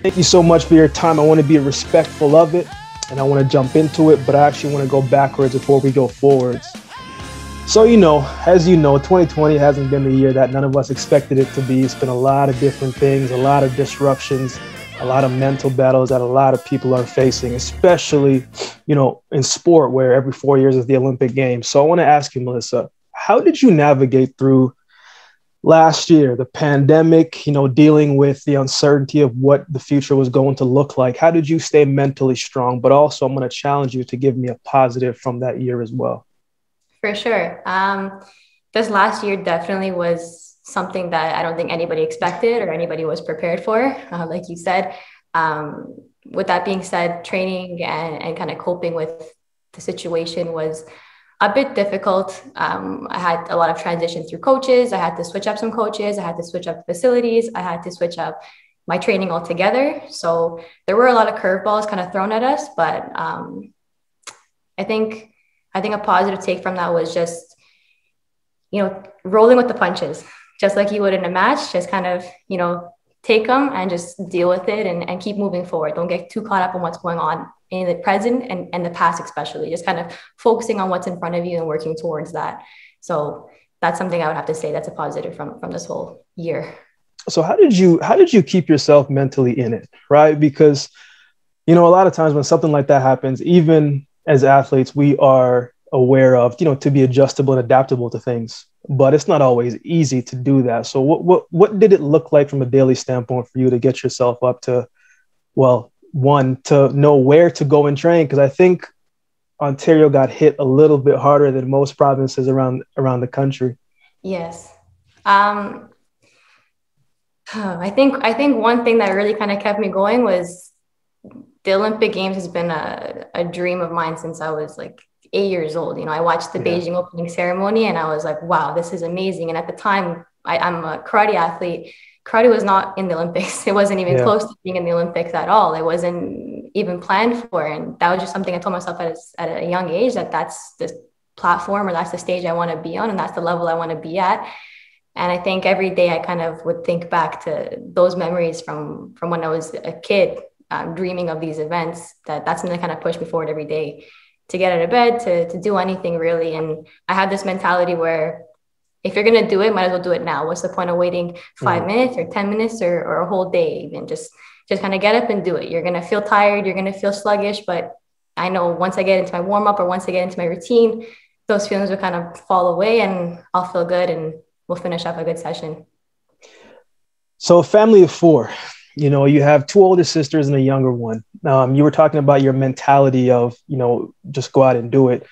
Thank you so much for your time. I want to be respectful of it and I want to jump into it, but I actually want to go backwards before we go forwards. So, you know, as you know, 2020 hasn't been the year that none of us expected it to be. It's been a lot of different things, a lot of disruptions, a lot of mental battles that a lot of people are facing, especially, you know, in sport where every four years is the Olympic Games. So I want to ask you, Melissa, how did you navigate through last year, the pandemic, you know, dealing with the uncertainty of what the future was going to look like? How did you stay mentally strong? But also, I'm going to challenge you to give me a positive from that year as well. For sure. Um, this last year definitely was something that I don't think anybody expected or anybody was prepared for, uh, like you said. Um, with that being said, training and, and kind of coping with the situation was a bit difficult. Um, I had a lot of transition through coaches. I had to switch up some coaches. I had to switch up facilities. I had to switch up my training altogether. So there were a lot of curveballs kind of thrown at us, but um, I think I think a positive take from that was just, you know, rolling with the punches, just like you would in a match, just kind of, you know, take them and just deal with it and, and keep moving forward. Don't get too caught up on what's going on in the present and, and the past, especially. Just kind of focusing on what's in front of you and working towards that. So that's something I would have to say that's a positive from from this whole year. So how did you how did you keep yourself mentally in it, right? Because you know, a lot of times when something like that happens, even as athletes, we are aware of, you know, to be adjustable and adaptable to things. But it's not always easy to do that. So what what what did it look like from a daily standpoint for you to get yourself up to, well, one to know where to go and train? Because I think Ontario got hit a little bit harder than most provinces around around the country. Yes. Um, I think I think one thing that really kind of kept me going was the Olympic Games has been a, a dream of mine since I was like eight years old. You know, I watched the yeah. Beijing opening ceremony and I was like, wow, this is amazing. And at the time, I, am a karate athlete. Karate was not in the Olympics. It wasn't even yeah. close to being in the Olympics at all. It wasn't even planned for. And that was just something I told myself at a, at a young age that that's the platform or that's the stage I want to be on and that's the level I want to be at. And I think every day I kind of would think back to those memories from from when I was a kid um, dreaming of these events that that's something that kind of pushed me forward every day to get out of bed to, to do anything really and i had this mentality where if you're going to do it might as well do it now. What's the point of waiting 5 mm. minutes or 10 minutes or, or a whole day even? Just just kind of get up and do it. You're going to feel tired you're going to feel sluggish but i know once i get into my warm up or once i get into my routine those feelings will kind of fall away and i'll feel good and we'll finish up a good session. So a family of four you know you have two older sisters and a younger one. Um, you were talking about your mentality of you know just go out and do it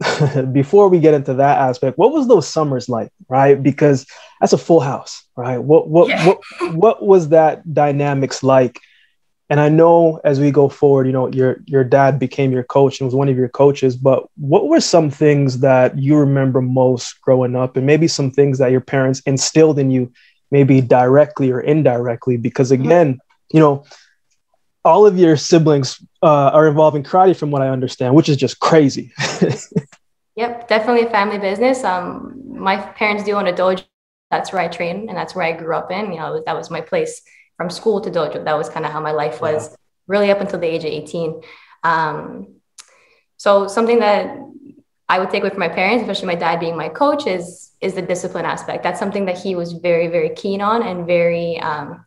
before we get into that aspect what was those summers like right because that's a full house right what what yeah. what, what was that dynamics like and i know as we go forward you know your your dad became your coach and was one of your coaches but what were some things that you remember most growing up and maybe some things that your parents instilled in you maybe directly or indirectly because mm-hmm. again you know all of your siblings uh, are involved in karate from what i understand which is just crazy. Yep definitely a family business. Um, my parents do own a dojo that's where i train and that's where i grew up in. You know that was my place from school to dojo. That was kind of how my life was yeah. really up until the age of 18 um, so something that i would take away from my parents especially my dad being my coach is is the discipline aspect. That's something that he was very, very keen on and very, um,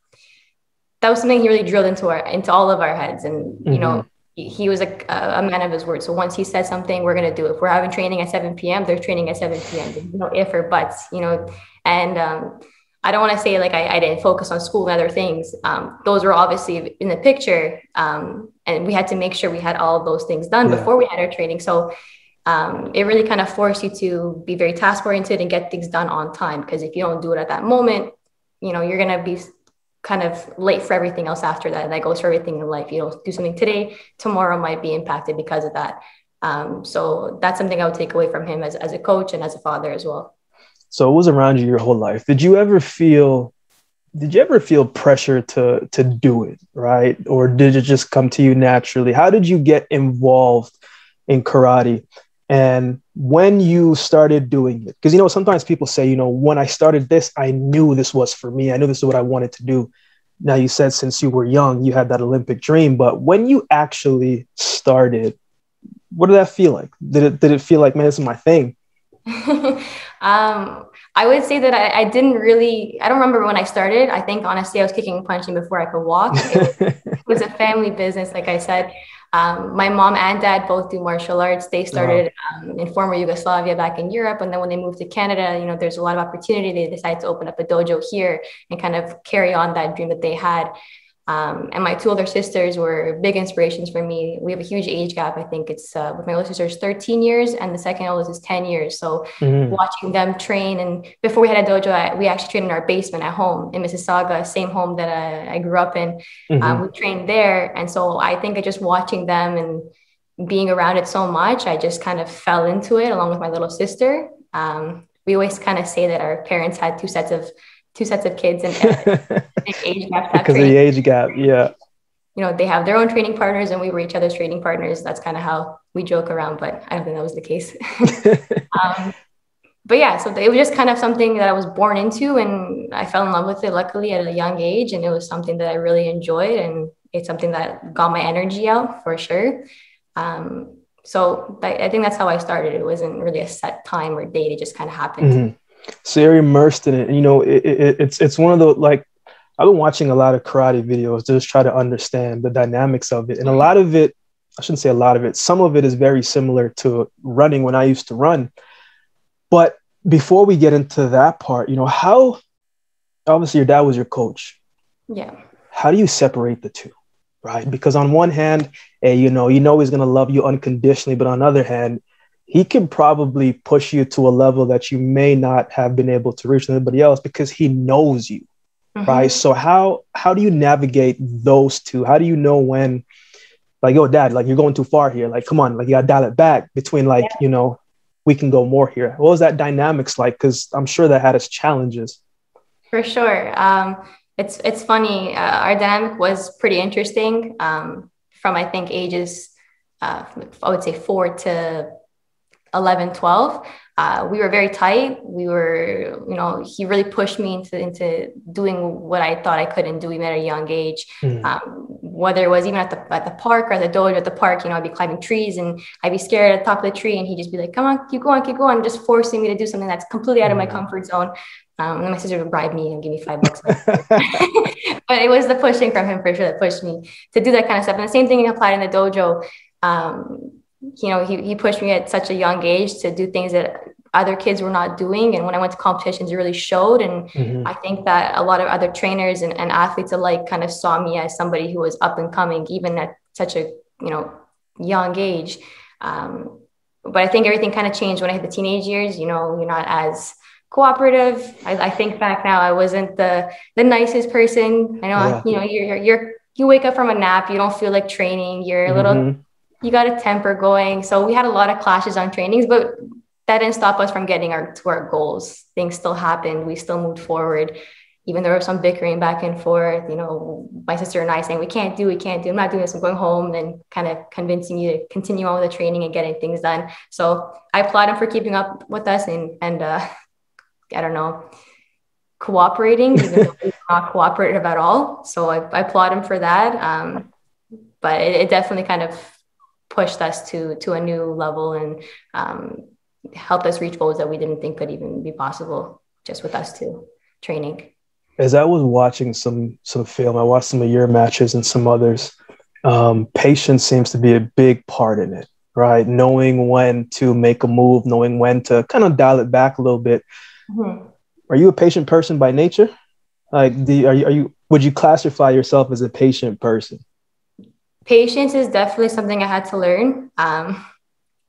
that was something he really drilled into our, into all of our heads. And, mm-hmm. you know, mm-hmm. he, he was a, a man of his word. So once he said something, we're going to do it. If we're having training at 7 PM, they're training at 7 PM. There's no if or buts, you know, and, um, I don't want to say like I, I, didn't focus on school and other things. Um, those were obviously in the picture, um, and we had to make sure we had all of those things done yeah. before we had our training. So um, it really kind of forced you to be very task oriented and get things done on time. Because if you don't do it at that moment, you know, you're going to be kind of late for everything else after that. And that goes for everything in life. You know, do something today, tomorrow might be impacted because of that. Um, so that's something I would take away from him as, as a coach and as a father as well. So it was around you your whole life. Did you ever feel did you ever feel pressure to to do it right or did it just come to you naturally how did you get involved in karate and when you started doing it, because you know, sometimes people say, you know, when I started this, I knew this was for me. I knew this is what I wanted to do. now you said since you were young, you had that Olympic dream, but when you actually started, what did that feel like? Did it did it feel like man, this is my thing? um, I would say that I, I, didn't really. I don't remember when I started. I think honestly, I was kicking and punching before I could walk. It, it was a family business, like I said. Um, my mom and dad both do martial arts. They started wow. um, in former Yugoslavia back in Europe. And then when they moved to Canada, you know, there's a lot of opportunity. They decided to open up a dojo here and kind of carry on that dream that they had. Um, and my two older sisters were big inspirations for me. We have a huge age gap. I think it's uh, with my older sister is 13 years and the second oldest is 10 years. So mm-hmm. watching them train and before we had a dojo, I, we actually trained in our basement at home in Mississauga, same home that I, I grew up in. Mm-hmm. Um, we trained there. And so I think just watching them and being around it so much, I just kind of fell into it along with my little sister. Um, we always kind of say that our parents had two sets of two sets of kids and age gap. Because of the age gap, yeah. You know, they have their own training partners and we were each other's training partners. That's kind of how we joke around, but I don't think that was the case. um, but yeah, so it was just kind of something that I was born into and I fell in love with it luckily at a young age. And it was something that I really enjoyed and it's something that got my energy out for sure. Um, so I think that's how I started. It wasn't really a set time or date. It just kind of happened. Mm-hmm so you're immersed in it. and You know, it, it, it's it's one of the like I've been watching a lot of karate videos to just try to understand the dynamics of it, and a lot of it, I shouldn't say a lot of it. Some of it is very similar to running when I used to run. But before we get into that part, you know, how obviously your dad was your coach. Yeah. How do you separate the two? Right? Because on one hand, hey, you know, you know he's gonna love you unconditionally, but on the other hand, he can probably push you to a level that you may not have been able to reach anybody else because he knows you mm-hmm. right? So how how do you navigate those two? How do you know when like yo dad like you're going too far here. Like come on like you gotta dial it back between like yeah. you know we can go more here. What was that dynamics like? Because i'm sure that had its challenges. For sure. Um, it's it's funny uh, our dynamic was pretty interesting um, from i think ages uh, i would say four to 11, 12, uh, we were very tight. We were, you know, he really pushed me into, into doing what I thought I couldn't do even at a young age. Mm. Um, whether it was even at the, at the park or at the dojo at the park, you know, I'd be climbing trees and I'd be scared at the top of the tree and he'd just be like, come on, keep going, keep going, just forcing me to do something that's completely out of my hmm. comfort zone. Um, and my sister would bribe me and give me five bucks. but it was the pushing from him for sure that pushed me to do that kind of stuff. And the same thing applied in the dojo. Um, you know, he, he pushed me at such a young age to do things that other kids were not doing. And when I went to competitions, it really showed. And mm-hmm. I think that a lot of other trainers and, and athletes alike kind of saw me as somebody who was up and coming, even at such a, you know, young age. Um, but I think everything kind of changed when I hit the teenage years. You know, you're not as cooperative. I, I think back now, I wasn't the the nicest person. I know, yeah. you know, you're, you're, you're you wake up from a nap, you don't feel like training. You're a little mm-hmm you got a temper going. So we had a lot of clashes on trainings, but that didn't stop us from getting our to our goals. Things still happened. We still moved forward. Even though there was some bickering back and forth, you know, my sister and I saying, we can't do, we can't do, I'm not doing this, I'm going home and kind of convincing you to continue on with the training and getting things done. So I applaud him for keeping up with us and, and uh, I don't know, cooperating, even though he's not cooperative at all. So I, I applaud him for that. Um, but it, it definitely kind of pushed us to to a new level and um, helped us reach goals that we didn't think could even be possible just with us two training. As I was watching some some film, I watched some of your matches and some others. Um, patience seems to be a big part in it, right? Knowing when to make a move, knowing when to kind of dial it back a little bit. Mm-hmm. Are you a patient person by nature? Like, do, are you, are you? Would you classify yourself as a patient person? Patience is definitely something I had to learn. Um,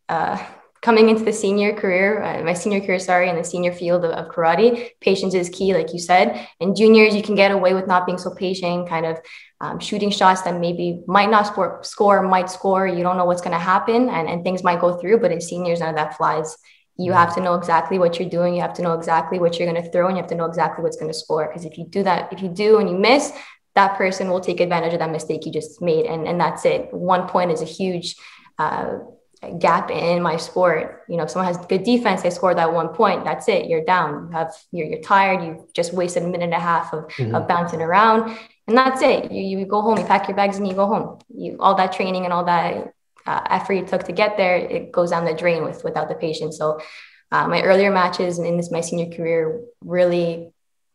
uh, coming into the senior career, uh, my senior career, sorry, in the senior field of, of, karate, patience is key, like you said. In juniors, you can get away with not being so patient, kind of um, shooting shots that maybe might not score, score, might score. You don't know what's going to happen, and, and things might go through. But in seniors, none of that flies. You have to know exactly what you're doing. You have to know exactly what you're going to throw, and you have to know exactly what's going to score. Because if you do that, if you do and you miss, that person will take advantage of that mistake you just made and, and that's it one point is a huge uh, gap in my sport. You know, if someone has good defense, they score that one point. That's it. You're down. You have you're, you're tired. You just wasted a minute and a half of, mm-hmm. of bouncing around, and that's it. You, you go home. You pack your bags and you go home. You all that training and all that uh, effort you took to get there, it goes down the drain with without the patience. So, uh, my earlier matches and in this my senior career really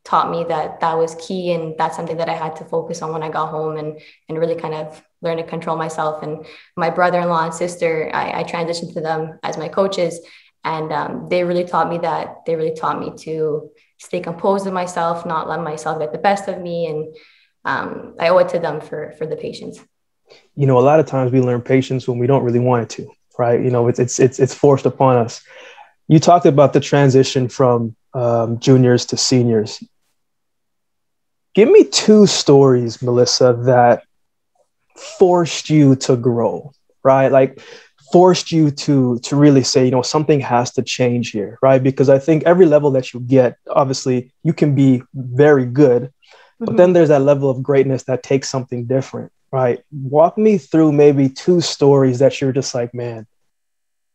taught me that that was key and that's something that I had to focus on when I got home and and really kind of learn to control myself. And my brother-in-law and sister, I, I transitioned to them as my coaches, and um, they really taught me that. They really taught me to stay composed with myself, not let myself get the best of me, and um, I owe it to them for for the patience. You know, a lot of times we learn patience when we don't really want it to, right? You know, it's it's it's it's forced upon us. You talked about the transition from um, juniors to seniors. Give me two stories, Melissa, that forced you to grow, right? Like forced you to to really say, you know, something has to change here, right? Because I think every level that you get, obviously, you can be very good, mm-hmm. but then there's that level of greatness that takes something different, right? Walk me through maybe two stories that you're just like, man,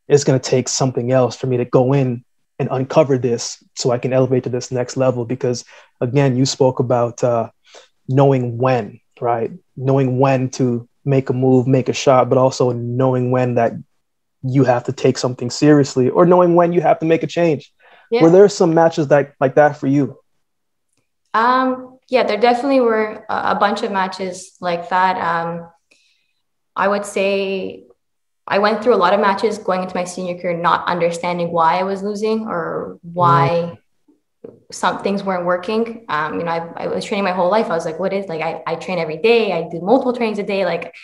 it's going to take something else for me to go in and uncover this so I can elevate to this next level. Because again, you spoke about uh, knowing when, right? Knowing when to make a move, make a shot, but also knowing when that you have to take something seriously or knowing when you have to make a change. Yeah. Were there some matches that like that for you? Um, yeah, there definitely were a bunch of matches like that. Um, I would say I went through a lot of matches going into my senior career, not understanding why I was losing or why some things weren't working. Um, you know, I, I, was training my whole life. I was like, what is like, I, I train every day. I do multiple trainings a day. Like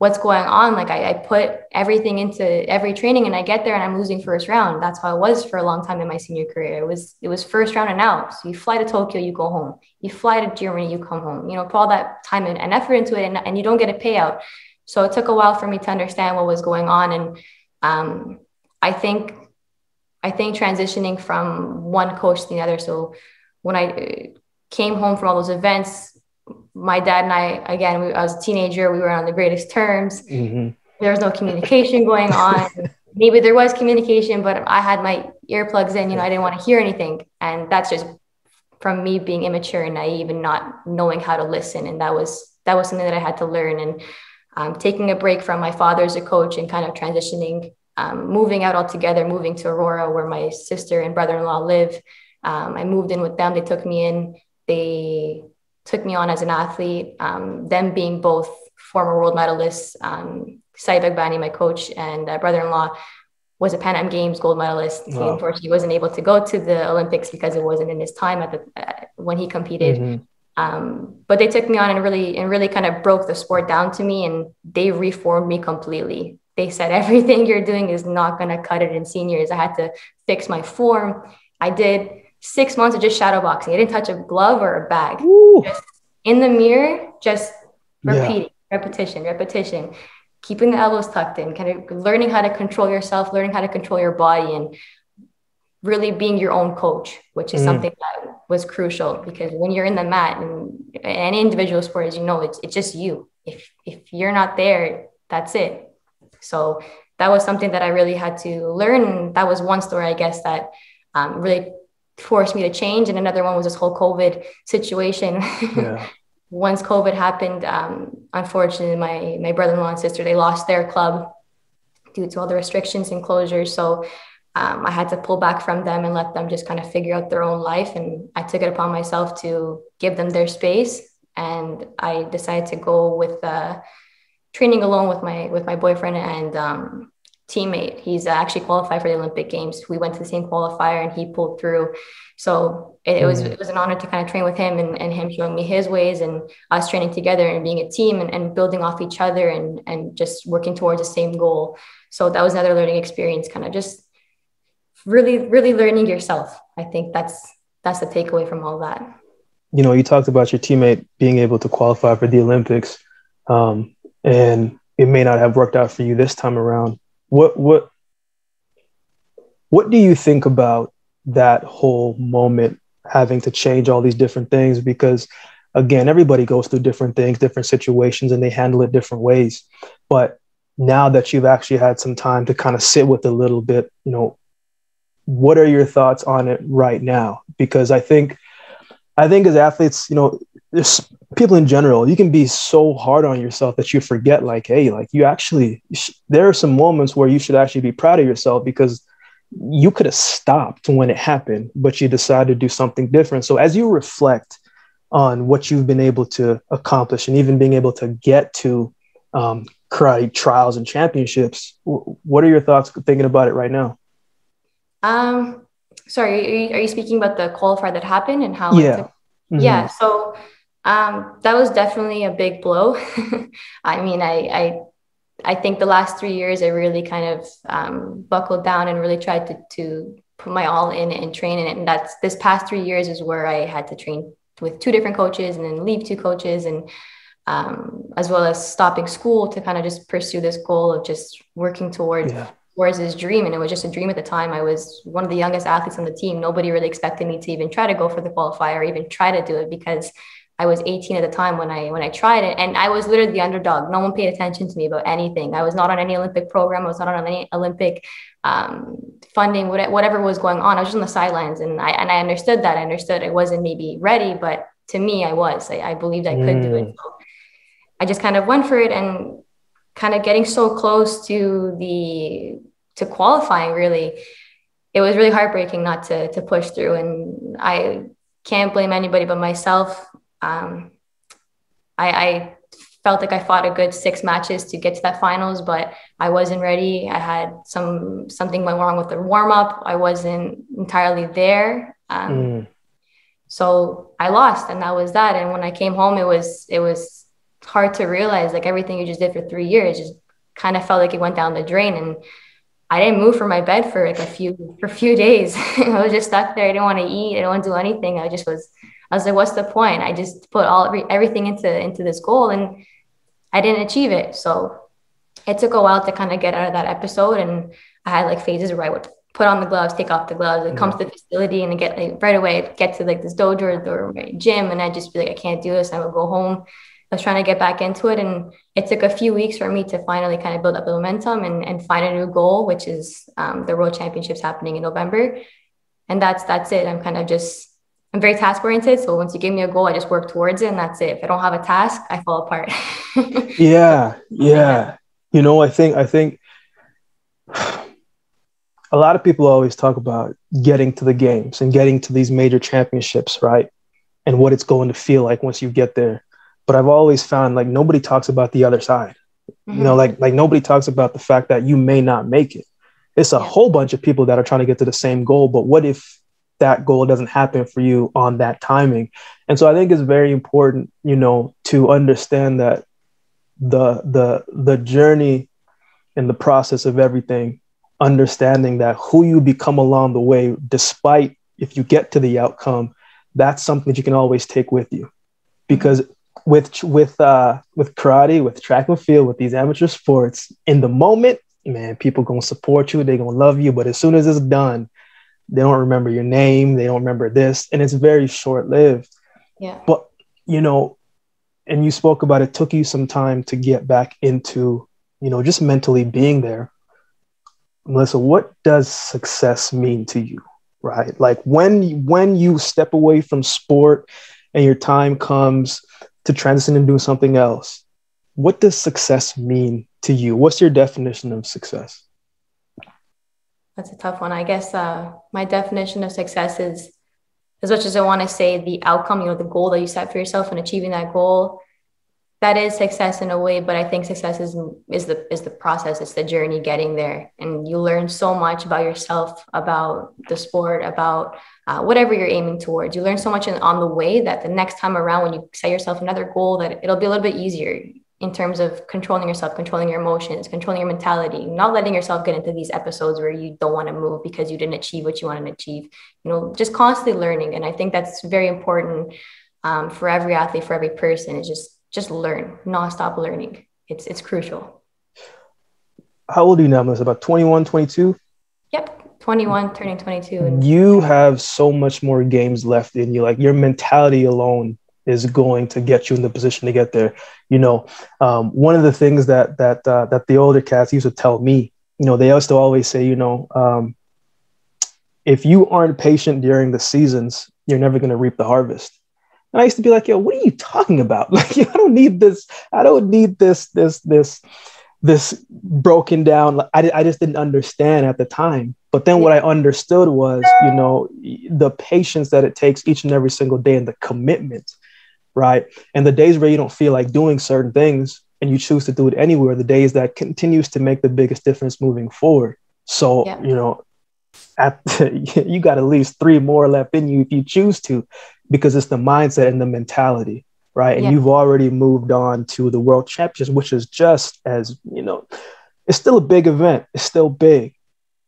what's going on? Like I, I put everything into every training and I get there and I'm losing first round. That's how it was for a long time in my senior career. It was, it was first round and out. So you fly to Tokyo, you go home. You fly to Germany, you come home, you know, put all that time and, and effort into it and, and you don't get a payout. So it took a while for me to understand what was going on. And um, I think I think transitioning from one coach to the other. So when I uh, came home from all those events, my dad and I, again, we, I was a teenager, we were on the greatest terms. Mm-hmm. There was no communication going on. Maybe there was communication, but I had my earplugs in, you know, I didn't want to hear anything. And that's just from me being immature and naive and not knowing how to listen. And that was, that was something that I had to learn. And um, taking a break from my father as a coach and kind of transitioning um, moving out altogether, moving to Aurora, where my sister and brother in law live. Um, I moved in with them. They took me in. They took me on as an athlete. Um, them being both former world medalists, um, Saeed my coach, and uh, brother in law, was a Pan Am Games gold medalist. Wow. He unfortunately wasn't able to go to the Olympics because it wasn't in his time at the uh, when he competed. Mm-hmm. Um, but they took me on and really and really kind of broke the sport down to me, and they reformed me completely they said everything you're doing is not going to cut it in seniors. I had to fix my form. I did six months of just shadow boxing. I didn't touch a glove or a bag. Just in the mirror, just repeating, yeah. repetition, repetition, keeping the elbows tucked in, kind of learning how to control yourself, learning how to control your body, and really being your own coach, which is mm. something that was crucial because when you're in the mat and any individual sport, as you know, it's, it's just you. If if you're not there, that's it so that was something that I really had to learn. That was one story, I guess, that um, really forced me to change. And another one was this whole COVID situation. Yeah. Once COVID happened, um, unfortunately, my my brother-in-law and sister they lost their club due to all the restrictions and closures. So um, I had to pull back from them and let them just kind of figure out their own life. And I took it upon myself to give them their space. And I decided to go with uh, training alone with my with my boyfriend and um, teammate. He's actually qualified for the Olympic Games. We went to the same qualifier and he pulled through. So it, it was mm-hmm. it was an honor to kind of train with him and, and him showing me his ways and us training together and being a team and, and building off each other and and just working towards the same goal. So that was another learning experience, kind of just really, really learning yourself. I think that's that's the takeaway from all that. You know, you talked about your teammate being able to qualify for the Olympics. Um, and it may not have worked out for you this time around. What what what do you think about that whole moment having to change all these different things because again everybody goes through different things different situations and they handle it different ways but now that you've actually had some time to kind of sit with a little bit, you know, what are your thoughts on it right now? Because I think, I think as athletes, you know, there's people in general, you can be so hard on yourself that you forget, like, hey, like you actually, there are some moments where you should actually be proud of yourself because you could have stopped when it happened, but you decided to do something different. So as you reflect on what you've been able to accomplish and even being able to get to um, trials and championships, what are your thoughts thinking about it right now? Um, sorry, are you, are you speaking about the qualifier that happened and how? Yeah. Mm-hmm. Yeah. So um, that was definitely a big blow. I mean, I, I I think the last three years I really kind of um, buckled down and really tried to to put my all in and train in it. And that's this past three years is where I had to train with two different coaches and then leave two coaches and um, as well as stopping school to kind of just pursue this goal of just working towards yeah. Towards this dream. And it was just a dream at the time. I was one of the youngest athletes on the team. Nobody really expected me to even try to go for the qualifier or even try to do it because I was 18 at the time when I when I tried it, and I was literally the underdog. No one paid attention to me about anything. I was not on any Olympic program. I was not on any Olympic um, funding. Whatever was going on, I was just on the sidelines, and I and I understood that. I understood I wasn't maybe ready, but to me, I was. I, I believed I could mm. do it. Mm. So I just kind of went for it, and kind of getting so close to the to qualifying. Really, it was really heartbreaking not to to push through, and I can't blame anybody but myself um, I, I felt like I fought a good six matches to get to that finals, but I wasn't ready. I had some something went wrong with the warm up. I wasn't entirely there. Um, mm. So I lost, and that was that. And when I came home, it was it was hard to realize like everything you just did for three years just kind of felt like it went down the drain. And I didn't move from my bed for like a few for a few days. I was just stuck there. I didn't want to eat. I didn't want to do anything. I just was I was like, what's the point? I just put all everything into into this goal and I didn't achieve it. So it took a while to kind of get out of that episode. And I had like phases where I would put on the gloves, take off the gloves, and come mm-hmm. to the facility and get like right away get to like this dojo or gym. And I'd just be like, I can't do this. I would go home. I was trying to get back into it. And it took a few weeks for me to finally kind of build up the momentum and, and find a new goal, which is um, the World Championships happening in November. And that's that's it. I'm kind of just I'm very task oriented. So once you give me a goal, I just work towards it and that's it. If I don't have a task, I fall apart. yeah. Yeah. You know, I think, I think a lot of people always talk about getting to the games and getting to these major championships, right? And what it's going to feel like once you get there. But I've always found like nobody talks about the other side. Mm-hmm. You know, like like nobody talks about the fact that you may not make it. It's a yeah. whole bunch of people that are trying to get to the same goal, but what if that goal doesn't happen for you on that timing. And so I think it's very important, you know, to understand that the the the journey and the process of everything, understanding that who you become along the way, despite if you get to the outcome, that's something that you can always take with you. Because with with uh with karate, with track and field, with these amateur sports, in the moment, man, people gonna support you, they gonna love you. But as soon as it's done, they don't remember your name they don't remember this and it's very short lived yeah. But you know and you spoke about it took you some time to get back into you know just mentally being there. Melissa what does success mean to you right? Like when when you step away from sport and your time comes to transition and do something else what does success mean to you what's your definition of success that's a tough one. I guess uh, my definition of success is as much as I want to say the outcome, you know, the goal that you set for yourself and achieving that goal, that is success in a way. But I think success is is the is the process. It's the journey getting there, and you learn so much about yourself, about the sport, about uh, whatever you're aiming towards. You learn so much in, on the way that the next time around, when you set yourself another goal, that it'll be a little bit easier in terms of controlling yourself, controlling your emotions, controlling your mentality, not letting yourself get into these episodes where you don't want to move because you didn't achieve what you wanted to achieve. You know, just constantly learning, and I think that's very important um, for every athlete, for every person. Is just just learn, not stop learning. It's it's crucial. How old are you now, Melissa? About 21, 22? Yep, 21, turning 22. You have so much more games left in you. Like your mentality alone is going to get you in the position to get there. You know, um, one of the things that that uh, that the older cats used to tell me, you know, they used to always say, you know, um, if you aren't patient during the seasons, you're never going to reap the harvest. And I used to be like, yo, what are you talking about? Like, I don't need this. I don't need this, this, this, this broken down. I, I just didn't understand at the time. But then what I understood was, you know, the patience that it takes each and every single day and the commitment, right? And the days where you don't feel like doing certain things and you choose to do it anywhere, the days that continues to make the biggest difference moving forward. So, yeah. you know, at you got at least three more left in you if you choose to, because it's the mindset and the mentality, right? And yeah. you've already moved on to the world championships, which is just as, you know, it's still a big event. It's still big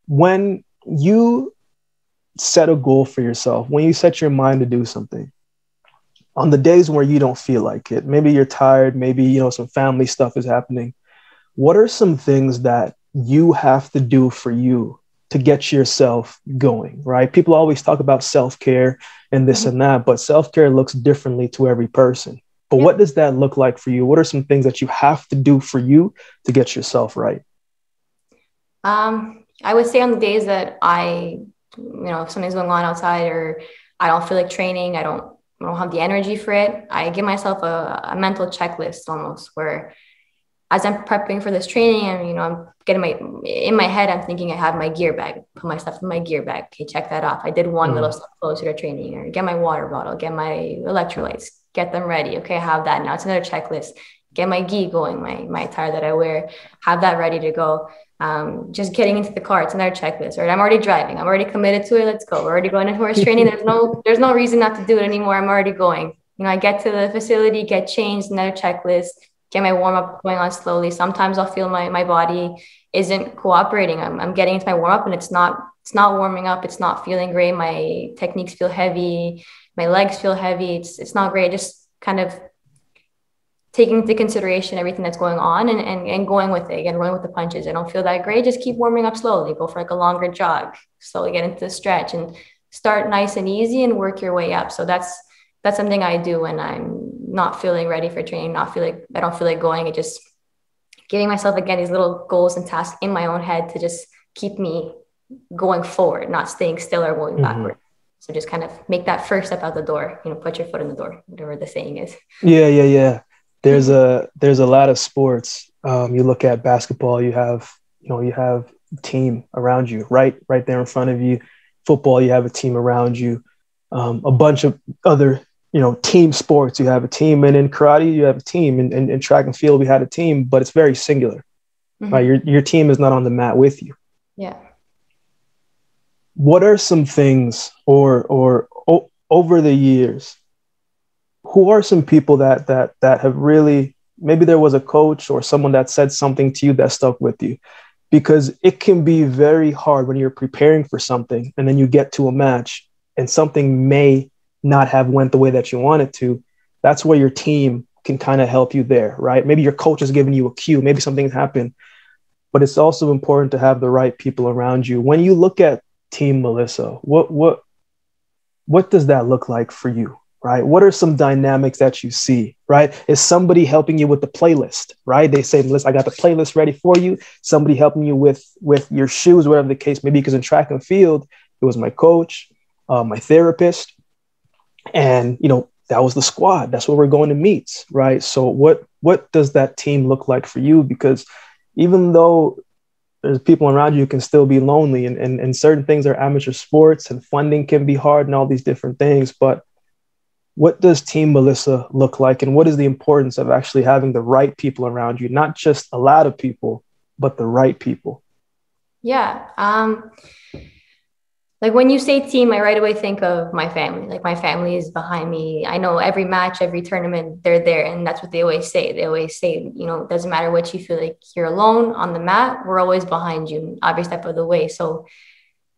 when you set a goal for yourself, when you set your mind to do something, on the days where you don't feel like it, maybe you're tired, maybe you know some family stuff is happening. What are some things that you have to do for you to get yourself going, right? People always talk about self-care and this mm-hmm. and that, but self-care looks differently to every person. But yeah. what does that look like for you? What are some things that you have to do for you to get yourself right? Um, I would say on the days that I, you know, if something's going on outside or I don't feel like training, I don't, I don't have the energy for it. I give myself a, a mental checklist almost where as I'm prepping for this training and, you know, I'm getting my, in my head, I'm thinking I have my gear bag, put my stuff in my gear bag. Okay, check that off. I did one mm. little step closer to training or get my water bottle, get my electrolytes, get them ready. Okay, I have that. Now it's another checklist. Get my gi going, my, my attire that I wear, have that ready to go um, just getting into the car it's another checklist or i'm already driving i'm already committed to it let's go we're already going to horse training there's no there's no reason not to do it anymore i'm already going you know i get to the facility get changed another checklist get my warm up going on slowly. Sometimes i'll feel my, my body isn't cooperating. I'm, I'm getting into my warm up and it's not it's not warming up. It's not feeling great. My techniques feel heavy. My legs feel heavy. It's it's not great. Just kind of taking into consideration everything that's going on and, and, and going with it. And rolling with the punches. I don't feel that great. Just keep warming up slowly. Go for like a longer jog, slowly get into the stretch and start nice and easy and work your way up. So that's that's something I do when I'm not feeling ready for training, not feel like I don't feel like going. It just giving myself again these little goals and tasks in my own head to just keep me going forward, not staying still or going mm-hmm. backward. So just kind of make that first step out the door, you know, put your foot in the door, whatever the saying is. Yeah, yeah, yeah there's a there's a lot of sports. Um, you look at basketball, you have you know you have team around you, right right there in front of you. Football, you have a team around you. Um, a bunch of other you know team sports, you have a team, and in karate, you have a team. And in, in, track and field, we had a team, but it's very singular. Mm-hmm. Right, your your team is not on the mat with you. Yeah. What are some things, or or o- over the years, who are some people that that that have really maybe there was a coach or someone that said something to you that stuck with you because it can be very hard when you're preparing for something and then you get to a match and something may not have went the way that you want it to that's where your team can kind of help you there right maybe your coach is giving you a cue maybe something's happened but it's also important to have the right people around you when you look at team melissa what what what does that look like for you right? What are some dynamics that you see, right? Is somebody helping you with the playlist, right? They say, listen, I got the playlist ready for you. Somebody helping you with with your shoes, whatever the case may be. Because in track and field, it was my coach, uh, my therapist, and you know that was the squad. That's where we're going to meet, right? So what what does that team look like for you? Because even though there's people around you can still be lonely and, and, and certain things are amateur sports and funding can be hard and all these different things but what does team melissa look like and what is the importance of actually having the right people around you not just a lot of people but the right people yeah um like when you say team i right away think of my family like my family is behind me i know every match every tournament they're there and that's what they always say they always say you know it doesn't matter what you feel like you're alone on the mat we're always behind you every step of the way so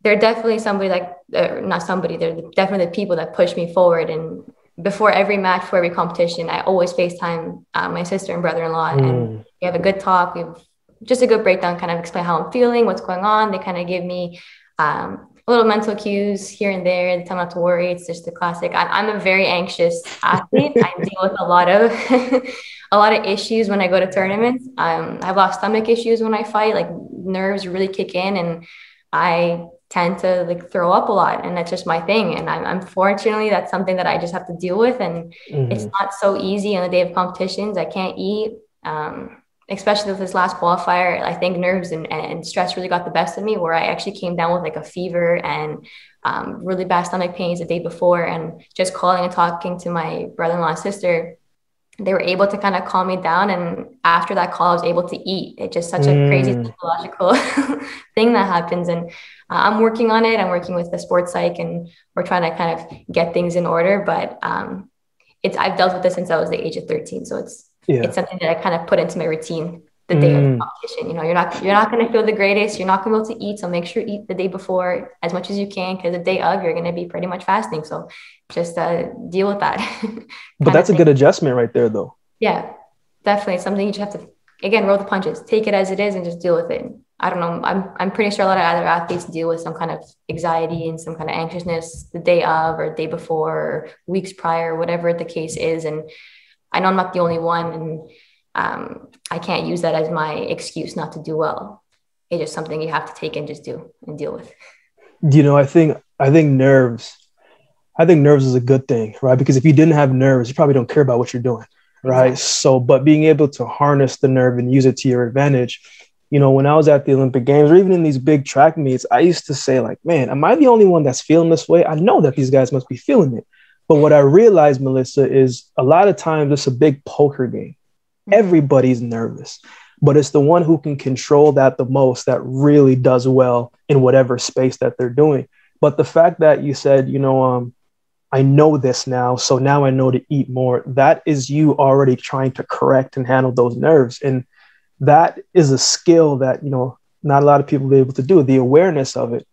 they're definitely somebody like uh, not somebody they're definitely the people that push me forward and before every match, for every competition, I always FaceTime uh, my sister and brother-in-law, mm. and we have a good talk. We have just a good breakdown, kind of explain how I'm feeling, what's going on. They kind of give me um, little mental cues here and there. and Tell not to worry. It's just the classic. I, am a very anxious athlete. I deal with a lot of a lot of issues when I go to tournaments. Um, I have a lot of stomach issues when I fight. Like nerves really kick in, and I tend to like throw up a lot, and that's just my thing. And I'm unfortunately that's something that I just have to deal with, and mm-hmm. it's not so easy on the day of competitions. I can't eat. Um, especially with this last qualifier, I think nerves and, and stress really got the best of me, where I actually came down with like a fever and um, really bad stomach pains the day before. And just calling and talking to my brother in law and sister, they were able to kind of calm me down. And after that call, I was able to eat. It's just such mm. a crazy mm. psychological thing that happens. And uh, I'm working on it. I'm working with the sports psych, and we're trying to kind of get things in order. But um, it's I've dealt with this since I was the age of 13, so it's yeah. it's something that I kind of put into my routine the day mm. of the competition. You know, you're not you're not going to feel the greatest. You're not going to be able to eat, so make sure you eat the day before as much as you can because the day of you're going to be pretty much fasting. So just uh, deal with that. but that's a good adjustment right there, though. Yeah, definitely something you just have to again roll the punches, take it as it is, and just deal with it. I don't know. I'm I'm pretty sure a lot of other athletes deal with some kind of anxiety and some kind of anxiousness the day of or day before or weeks prior, whatever the case is, and I know I'm not the only one, and um, I can't use that as my excuse not to do well. It's just something you have to take and just do and deal with. You know, I think I think nerves. I think nerves is a good thing, right? Because if you didn't have nerves, you probably don't care about what you're doing, right? Exactly. So, but being able to harness the nerve and use it to your advantage. You know, when I was at the Olympic Games or even in these big track meets, I used to say, like, man, am I the only one that's feeling this way? I know that these guys must be feeling it. But what I realized, Melissa, is a lot of times it's a big poker game. Everybody's nervous, but it's the one who can control that the most that really does well in whatever space that they're doing. But the fact that you said, you know, um, I know this now, so now I know to eat more, that is you already trying to correct and handle those nerves. And that is a skill that, you know, not a lot of people are able to do, the awareness of it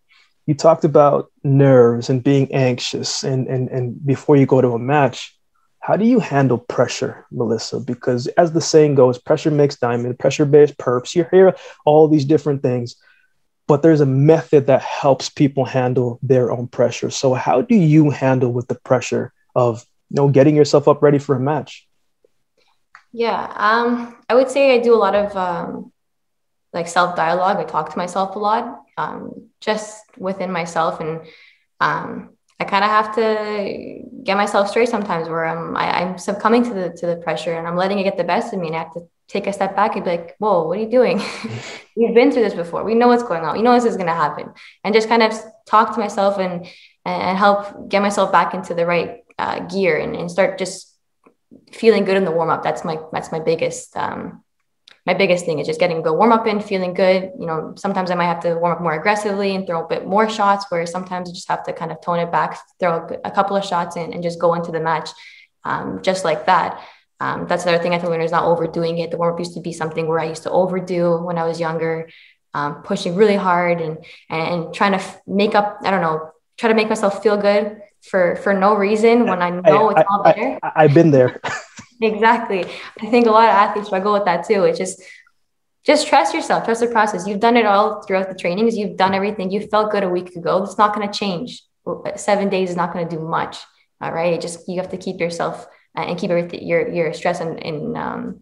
you talked about nerves and being anxious and, and, and before you go to a match how do you handle pressure melissa? Because as the saying goes pressure makes diamond pressure bears perps. You hear all these different things but there's a method that helps people handle their own pressure. So how do you handle with the pressure of you know getting yourself up ready for a match? Yeah um, i would say i do a lot of um, like self dialogue i talk to myself a lot um, just within myself and um, I kind of have to get myself straight sometimes where I'm I, am succumbing to the to the pressure and I'm letting it get the best of me and I have to take a step back and be like, whoa, what are you doing? We've been through this before. We know what's going on. We know this is gonna happen. And just kind of talk to myself and and help get myself back into the right uh, gear and, and start just feeling good in the warm up. That's my that's my biggest um, my biggest thing is just getting the warm up in, feeling good. You know, sometimes I might have to warm up more aggressively and throw a bit more shots, where sometimes you just have to kind of tone it back, throw a, couple of shots in, and just go into the match um, just like that. Um, that's the other thing I think learn is not overdoing it. The warm up used to be something where I used to overdo when I was younger, um, pushing really hard and and trying to f- make up. I don't know, try to make myself feel good for for no reason when I know I, it's all better. I, have been there. exactly. I think a lot of athletes struggle with that too. It's just just trust yourself, trust the process. You've done it all throughout the trainings. You've done everything. You felt good a week ago. It's not going to change. Seven days is not going to do much. All right. just you have to keep yourself uh, and keep everything your your stress in, in um,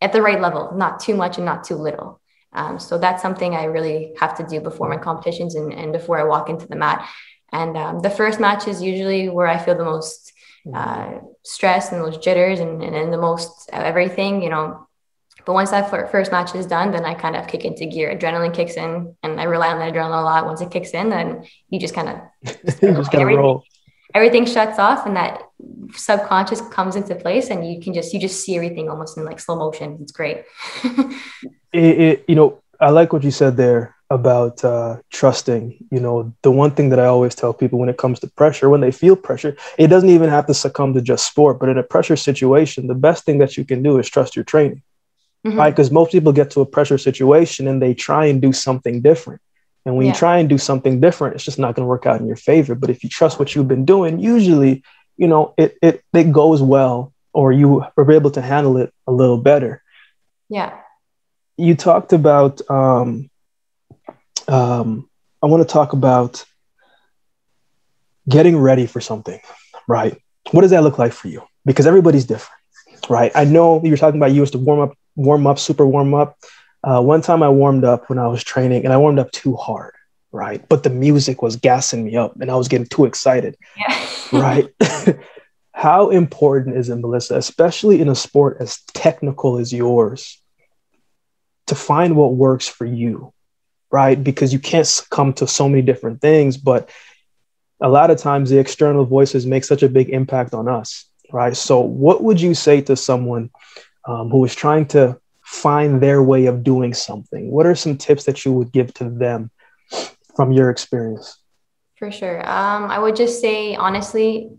at the right level, not too much and not too little. Um, so that's something I really have to do before my competitions and, and before I walk into the mat. And um, the first match is usually where I feel the most uh, stress and those jitters and, and, and the most everything, you know. But once that first match is done, then I kind of kick into gear. Adrenaline kicks in, and I rely on the adrenaline a lot. Once it kicks in, then you just kind of just everything, roll. everything shuts off, and that subconscious comes into place, and you can just you just see everything almost in like slow motion. It's great. it, it, you know, I like what you said there about uh, trusting. You know, the one thing that I always tell people when it comes to pressure, when they feel pressure, it doesn't even have to succumb to just sport, but in a pressure situation, the best thing that you can do is trust your training, mm-hmm. right? Because most people get to a pressure situation and they try and do something different. And when yeah. you try and do something different, it's just not going to work out in your favor. But if you trust what you've been doing, usually, you know, it, it, it goes well or you are able to handle it a little better. Yeah. You talked about um, um, I want to talk about getting ready for something, right? What does that look like for you? Because everybody's different, right? I know you were talking about you used to warm up, warm up, super warm up. Uh, one time I warmed up when I was training and I warmed up too hard, right? But the music was gassing me up and I was getting too excited, yeah. right? How important is it, Melissa, especially in a sport as technical as yours, to find what works for you, right? Because you can't succumb to so many different things, but a lot of times the external voices make such a big impact on us, right? So, what would you say to someone um, who is trying to find their way of doing something? What are some tips that you would give to them from your experience? For sure. Um, I would just say, honestly,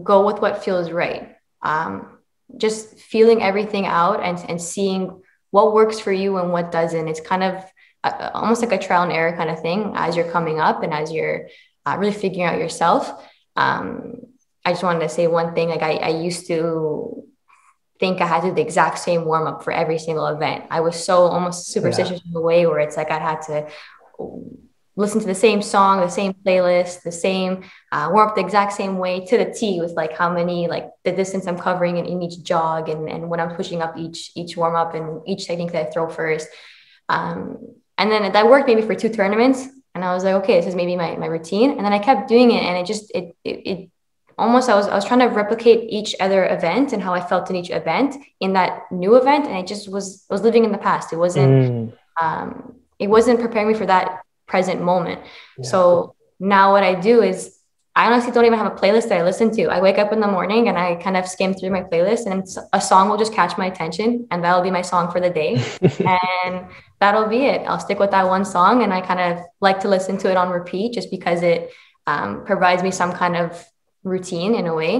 go with what feels right. Um, just feeling everything out and, and seeing what works for you and what doesn't. It's kind of a, almost like a trial and error kind of thing as you're coming up and as you're uh, really figuring out yourself. Um, I just wanted to say one thing. Like I, I used to think I had to do the exact same warm up for every single event. I was so almost superstitious yeah. in a way where it's like I had to listen to the same song, the same playlist, the same uh, warm up the exact same way to the T with like how many like the distance I'm covering in, in each jog and and when I'm pushing up each each warm up and each technique that I throw first. Um, and then that worked maybe for two tournaments, and I was like, okay, this is maybe my my routine. And then I kept doing it, and it just it it, it almost I was I was trying to replicate each other event and how I felt in each event in that new event, and I just was was living in the past. It wasn't. Mm. Um, it wasn't preparing me for that present moment. Yeah. So now what I do is I honestly don't even have a playlist that I listen to. I wake up in the morning and I kind of skim through my playlist and a song will just catch my attention and that'll be my song for the day. and that'll be it. I'll stick with that one song and I kind of like to listen to it on repeat just because it um, provides me some kind of routine in a way.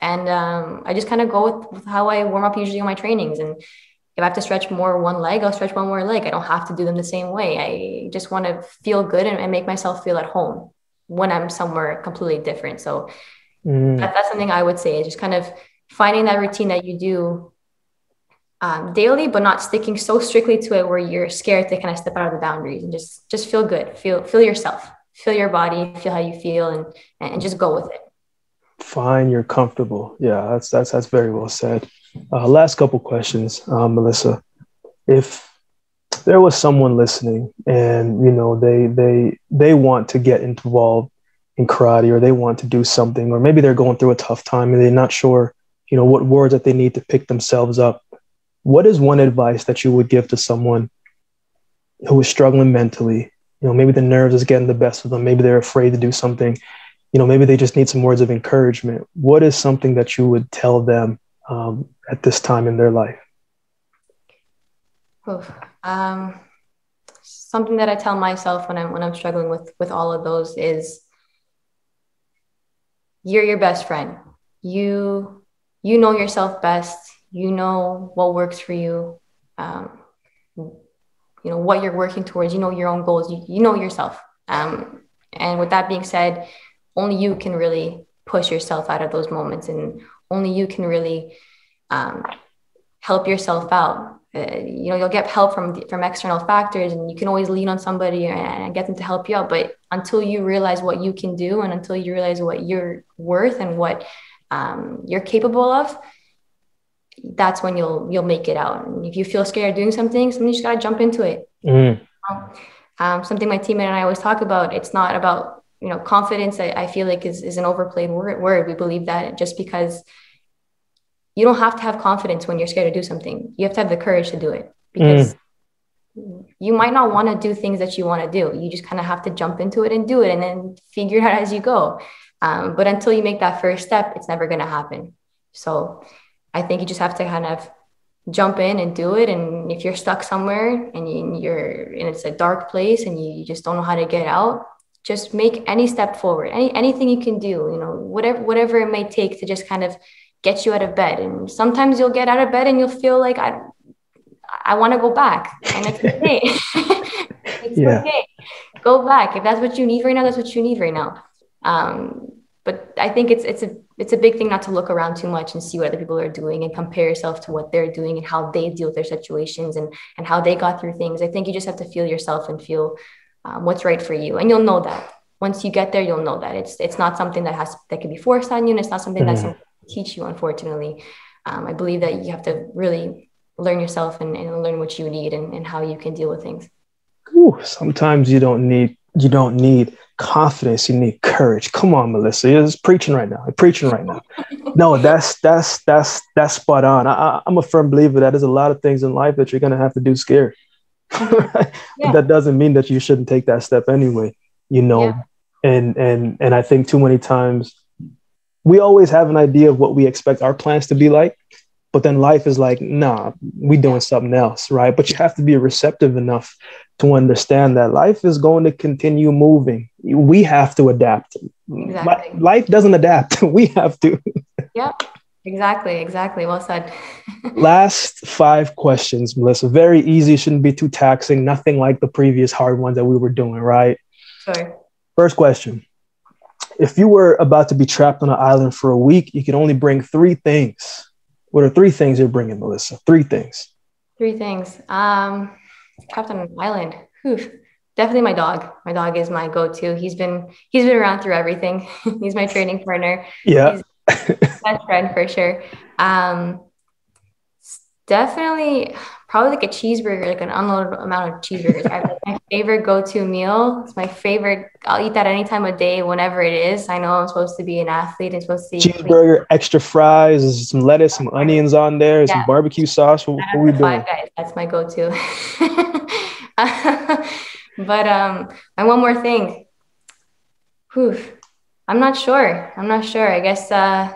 And um, I just kind of go with, with how I warm up usually on my trainings. And if I have to stretch more one leg, I'll stretch one more leg. I don't have to do them the same way. I just want to feel good and, and make myself feel at home when I'm somewhere completely different. So mm. that, that's something I would say, is just kind of finding that routine that you do um, daily, but not sticking so strictly to it where you're scared to kind of step out of the boundaries and just just feel good, feel feel yourself, feel your body, feel how you feel, and and just go with it. Fine, you're comfortable. Yeah, that's that's that's very well said. Uh, last couple questions, uh, Melissa. If there was someone listening and you know they they they want to get involved in karate or they want to do something or maybe they're going through a tough time and they're not sure you know what words that they need to pick themselves up what is one advice that you would give to someone who is struggling mentally? You know maybe the nerves is getting the best of them. Maybe they're afraid to do something. You know maybe they just need some words of encouragement. What is something that you would tell them um, at this time in their life? um, something that I tell myself when I'm when I'm struggling with with all of those is you're your best friend. You you know yourself best. You know what works for you. Um, you know what you're working towards. You know your own goals. You, you know yourself. Um, and with that being said, only you can really push yourself out of those moments and only you can really um, help yourself out. Uh, you know, you'll get help from from external factors, and you can always lean on somebody and get them to help you out. But until you realize what you can do, and until you realize what you're worth and what um, you're capable of, that's when you'll you'll make it out. And if you feel scared of doing something, something you just gotta jump into it. Mm. Um, something my teammate and I always talk about. It's not about you know confidence. I, I feel like is is an overplayed word. Word. We believe that just because you don't have to have confidence when you're scared to do something. You have to have the courage to do it because mm. you might not want to do things that you want to do. You just kind of have to jump into it and do it and then figure it out as you go. Um, but until you make that first step, it's never going to happen. So I think you just have to kind of jump in and do it. And if you're stuck somewhere and you're and it's a dark place and you just don't know how to get out, just make any step forward. Any anything you can do, you know, whatever whatever it may take to just kind of get you out of bed. And sometimes you'll get out of bed and you'll feel like I I want to go back. And it's okay. it's yeah. okay. Go back. If that's what you need right now, that's what you need right now. Um, but I think it's it's a it's a big thing not to look around too much and see what other people are doing and compare yourself to what they're doing and how they deal with their situations and and how they got through things. I think you just have to feel yourself and feel um, what's right for you, and you'll know that. Once you get there, you'll know that. It's it's not something that has that can be forced on you, and it's not something mm-hmm. that's teach you. Unfortunately, um, I believe that you have to really learn yourself and, and learn what you need and, and how you can deal with things. Ooh, sometimes you don't need you don't need confidence. You need courage. Come on melissa. You're just preaching right now. I'm preaching right now. No that's that's that's that's spot on. I, am a firm believer that there's a lot of things in life that you're going to have to do scared yeah. that doesn't mean that you shouldn't take that step anyway you know? Yeah. and and and i think too many times we always have an idea of what we expect our plans to be like but then life is like nah we doing something else right? But you have to be receptive enough to understand that life is going to continue moving. We have to adapt. Exactly. life doesn't adapt. We have to. Yep exactly exactly well said last five questions melissa very easy shouldn't be too taxing nothing like the previous hard ones that we were doing right sure first question if you were about to be trapped on an island for a week you could only bring three things what are three things you're bringing, Melissa? Three things. Three things. Um, trapped on an island. Whew. Definitely my dog. My dog is my go-to. He's been he's been around through everything. he's my training partner. Yeah. Best friend for sure. Um, definitely probably like a cheeseburger, like an unlimited amount of cheeseburgers. I my favorite go-to meal. It's my favorite. I'll eat that any time of day, whenever it is. I know I'm supposed to be an athlete and supposed to eat cheeseburger, extra fries, some lettuce, some onions on there, yeah. some barbecue sauce. What, what are we doing? Guys, that's my go-to. but um, and one more thing. Whew. I'm not sure. I'm not sure. I guess uh,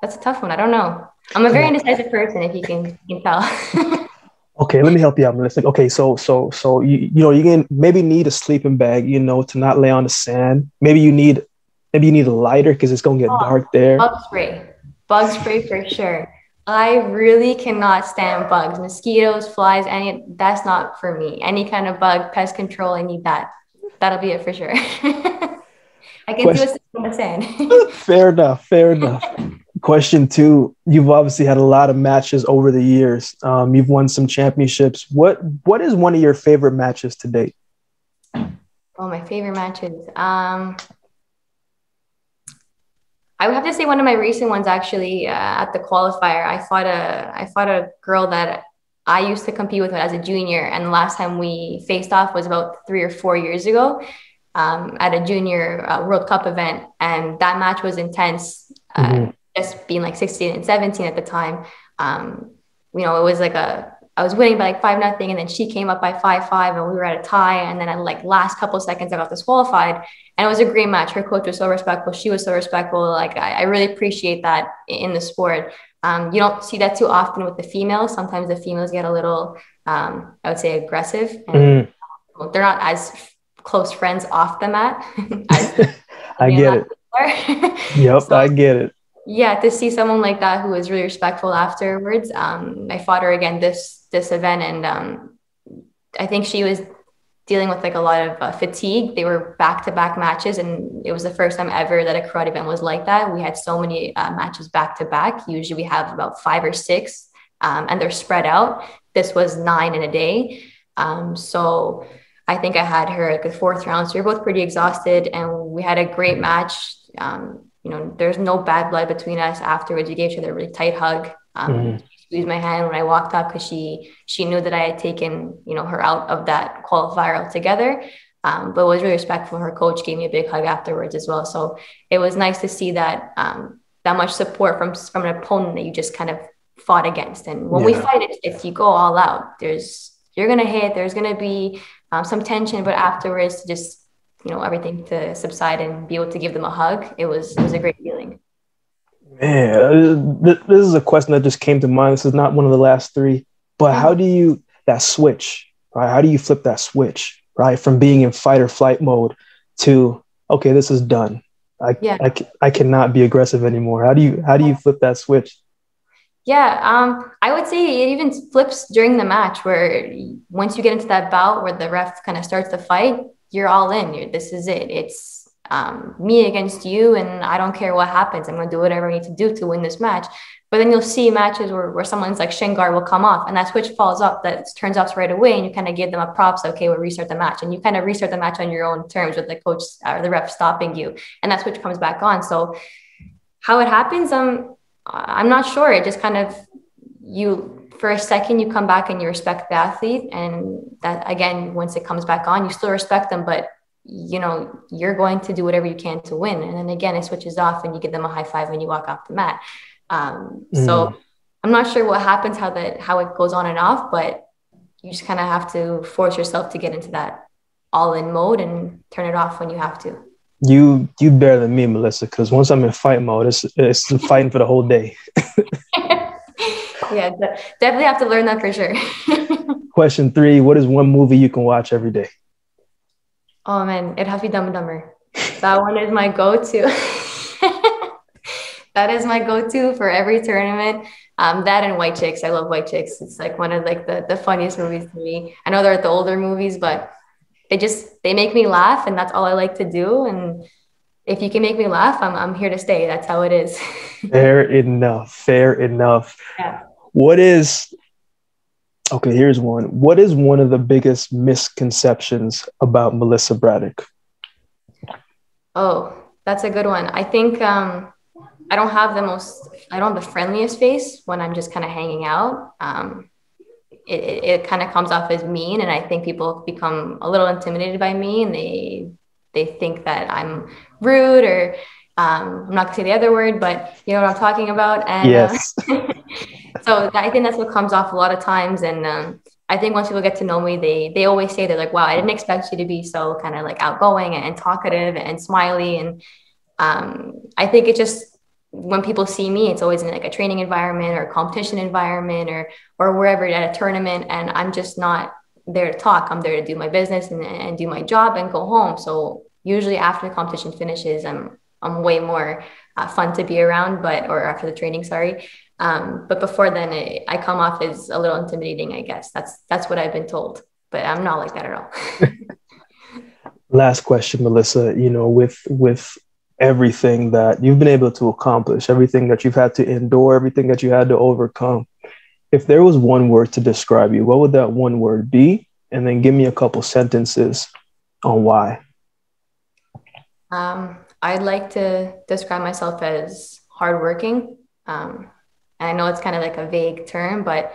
that's a tough one. I don't know. I'm a very indecisive person, if you can, you can tell. okay, let me help you out, Melissa. Okay, so so so you you know you can maybe need a sleeping bag, you know, to not lay on the sand. Maybe you need maybe you need a lighter because it's gonna get oh, dark there. Bug spray, bug spray for sure. I really cannot stand bugs, mosquitoes, flies, any. That's not for me. Any kind of bug, pest control, I need that. That'll be it for sure. I can Question. do a on the sand. fair enough. Fair enough question two you've obviously had a lot of matches over the years um, you've won some championships what what is one of your favorite matches to date oh my favorite matches um, i would have to say one of my recent ones actually uh, at the qualifier i fought a i fought a girl that i used to compete with as a junior and the last time we faced off was about three or four years ago um, at a junior uh, world cup event and that match was intense uh, mm-hmm just being like 16 and 17 at the time, um, you know, it was like a, I was winning by like five nothing, and then she came up by five five, and we were at a tie. And then at like last couple seconds, I got disqualified, and it was a great match. Her coach was so respectful; she was so respectful. Like I, I really appreciate that in the sport. Um, you don't see that too often with the females. Sometimes the females get a little, um, I would say, aggressive, and mm. they're not as close friends off the mat. I get it. yep, so, I get it. yeah to see someone like that who was really respectful afterwards um, i fought her again this this event and um, i think she was dealing with like a lot of uh, fatigue. They were back-to-back matches and it was the first time ever that a karate event was like that. We had so many uh, matches back-to-back. Usually we have about five or six um, and they're spread out. This was nine in a day. Um, so i think i had her like the fourth round so we were both pretty exhausted and we had a great match um, you know, there's no bad blood between us afterwards. We gave each other a really tight hug. Um, mm-hmm. She squeezed my hand when I walked up because she she knew that I had taken you know her out of that qualifier altogether. Um, but was really respectful. Her coach gave me a big hug afterwards as well. So it was nice to see that um, that much support from from an opponent that you just kind of fought against. And when yeah. we fight, it, if you go all out, there's you're gonna hit. There's gonna be um, some tension, but afterwards, just you know everything to subside and be able to give them a hug it was it was a great feeling. Man this is a question that just came to mind. This is not one of the last three but how do you that switch right? How do you flip that switch right from being in fight or flight mode to okay this is done. I yeah. I, I cannot be aggressive anymore. How do you how do you flip that switch yeah, um, I would say it even flips during the match where once you get into that bout where the ref kind of starts the fight, you're all in. You're, this is it. It's um, me against you, and I don't care what happens. I'm going to do whatever I need to do to win this match. But then you'll see matches where, where someone's like shin guard will come off and that switch falls up, that turns off right away. And you kind of give them a props, okay, we'll restart the match. And you kind of restart the match on your own terms with the coach or the ref stopping you. And that switch comes back on. So how it happens, um, I'm not sure. It just kind of, you, for a second, you come back and you respect the athlete. And that, again, once it comes back on, you still respect them, but you know, you're going to do whatever you can to win. And then again, it switches off and you give them a high five when you walk off the mat. Um, mm. So I'm not sure what happens, how that how it goes on and off, but you just kind of have to force yourself to get into that all in mode and turn it off when you have to. You you better than me, Melissa, because once I'm in fight mode, it's it's fighting for the whole day. yeah, definitely have to learn that for sure. Question three: What is one movie you can watch every day? Oh man, it has to be Dumb and Dumber. That one is my go-to that is my go-to for every tournament. Um, that and White Chicks. I love White Chicks. It's like one of like the, the funniest movies to me. I know they're the older movies, but they just they make me laugh, and that's all I like to do. And if you can make me laugh, I'm I'm here to stay. That's how it is. fair enough. Fair enough. Yeah. What is okay? Here's one. What is one of the biggest misconceptions about Melissa Bratic? Oh, that's a good one. I think um, I don't have the most, I don't have the friendliest face when I'm just kind of hanging out. Um, it, it, it kind of comes off as mean, and I think people become a little intimidated by me, and they they think that I'm rude or um, I'm not gonna say the other word, but you know what I'm talking about. And uh, yes. Uh, so I think that's what comes off a lot of times, and um, I think once people get to know me, they they always say they're like, "Wow, I didn't expect you to be so kind of like outgoing and, and talkative and smiley." And um, I think it just when people see me, it's always in like a training environment or a competition environment or or wherever at a tournament, and I'm just not there to talk. I'm there to do my business and, and do my job and go home. So usually after the competition finishes, I'm I'm way more uh, fun to be around, but or after the training, sorry. Um, but before then, it, I come off as a little intimidating. I guess that's that's what I've been told, but I'm not like that at all. Last question, Melissa. You know, with with everything that you've been able to accomplish, everything that you've had to endure, everything that you had to overcome. If there was one word to describe you, what would that one word be? And then give me a couple sentences on why. Um, I'd like to describe myself as hardworking. Um, and I know it's kind of like a vague term, but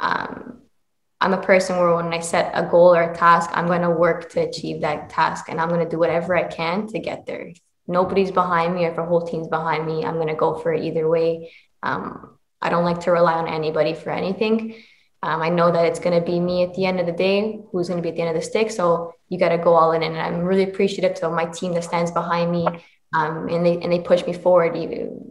um, I'm a person where when I set a goal or a task, I'm going to work to achieve that task and I'm going to do whatever I can to get there nobody's behind me or if a whole team's behind me, I'm going to go for it either way. Um, I don't like to rely on anybody for anything. Um, I know that it's going to be me at the end of the day who's going to be at the end of the stick. So you got to go all in. And I'm really appreciative to my team that stands behind me um, and they and they push me forward even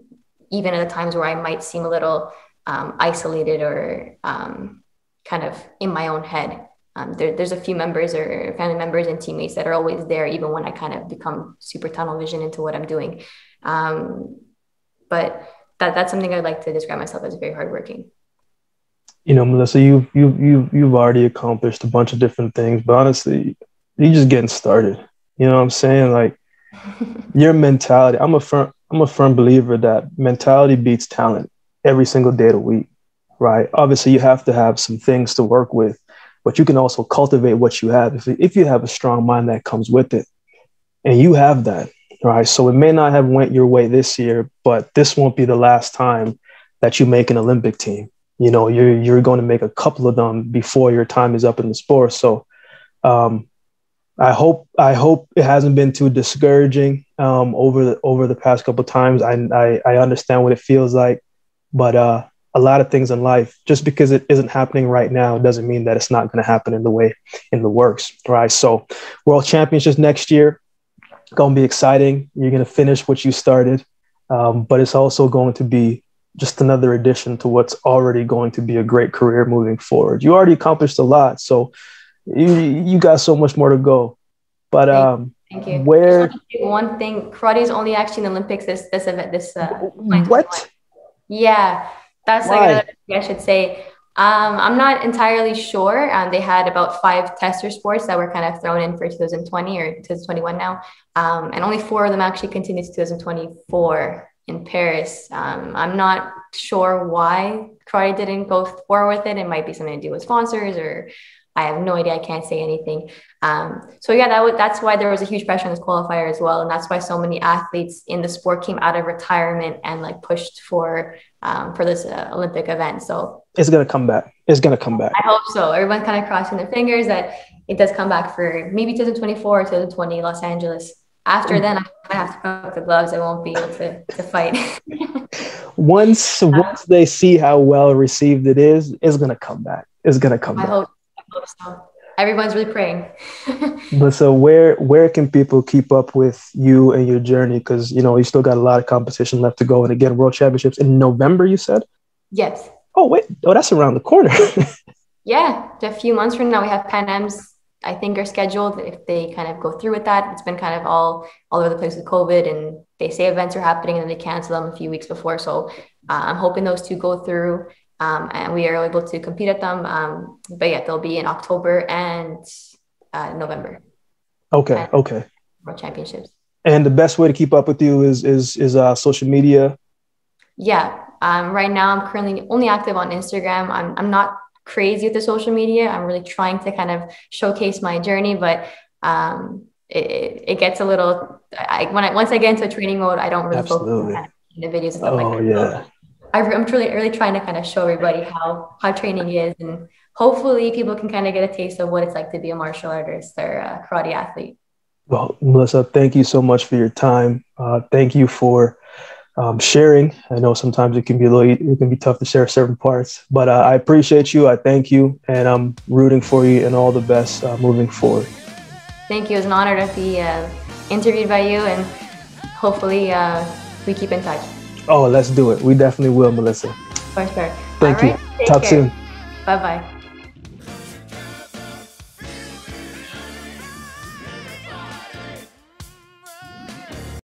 even at the times where I might seem a little um, isolated or um, kind of in my own head um, there, there's a few members or family members and teammates that are always there, even when I kind of become super tunnel vision into what I'm doing. Um, but that, that's something I'd like to describe myself as very hardworking. You know, Melissa, you you you you've already accomplished a bunch of different things, but honestly, you're just getting started. You know what I'm saying? Like your mentality. I'm a firm I'm a firm believer that mentality beats talent every single day of the week. Right. Obviously, you have to have some things to work with but you can also cultivate what you have if, if you have a strong mind that comes with it. And you have that right? So it may not have went your way this year but this won't be the last time that you make an olympic team. You know you're you're going to make a couple of them before your time is up in the sport. So um, I hope I hope it hasn't been too discouraging um, over the over the past couple times. I, I, I understand what it feels like, but uh, a lot of things in life just because it isn't happening right now doesn't mean that it's not going to happen in the way in the works right? So world championships next year going to be exciting. You're going to finish what you started um, but it's also going to be just another addition to what's already going to be a great career moving forward. You already accomplished a lot so you, you got so much more to go. But um Thank you. Where one thing, karate is only actually in the Olympics this this event this uh, what? Yeah, that's Why? like another thing I should say. Um, I'm not entirely sure. Um, they had about five tester sports that were kind of thrown in for 2020 or 2021 now, um, and only four of them actually continued to 2024 in Paris. Um, I'm not sure why karate didn't go forward with it. It might be something to do with sponsors or I have no idea. I can't say anything. Um, so yeah, that w- that's why there was a huge pressure on this qualifier as well, and that's why so many athletes in the sport came out of retirement and like pushed for um, for this uh, Olympic event. So it's gonna come back. It's gonna come back. I hope so. Everyone's kind of crossing their fingers that it does come back for maybe 2024 or 2020 Los Angeles. After then, I have to put up the gloves. I won't be able to, to fight. once once they see how well received it is, it's gonna come back. It's gonna come I back. Hope, so. Everyone's really praying. but so where where can people keep up with you and your journey? Because you know you still got a lot of competition left to go, and again, World Championships in November. You said. Yes. Oh wait! Oh, that's around the corner. yeah, a few months from now, we have Pan Am's. I think are scheduled if they kind of go through with that. It's been kind of all all over the place with COVID, and they say events are happening and then they cancel them a few weeks before. So uh, I'm hoping those two go through um, and we are able to compete at them. Um, but yeah, they'll be in October and uh, November. Okay. Okay. World Championships. And the best way to keep up with you is is is uh, social media. Yeah. Um, right now, I'm currently only active on Instagram. I'm I'm not crazy with the social media. I'm really trying to kind of showcase my journey, but um, it, it gets a little. I, when I once I get into training mode, I don't really Absolutely. focus on the videos and stuff oh, like that. yeah. I'm really, really trying to kind of show everybody how how training is, and hopefully people can kind of get a taste of what it's like to be a martial artist or a karate athlete. Well, Melissa, thank you so much for your time. Uh, thank you for um, sharing. I know sometimes it can be a little, it can be tough to share certain parts, but uh, I appreciate you. I thank you, and I'm rooting for you and all the best uh, moving forward. Thank you. It's an honor to be uh, interviewed by you, and hopefully uh, we keep in touch. Oh, let's do it. We definitely will, Melissa. For sure. Thank All you. Right, Talk care. soon. Bye bye.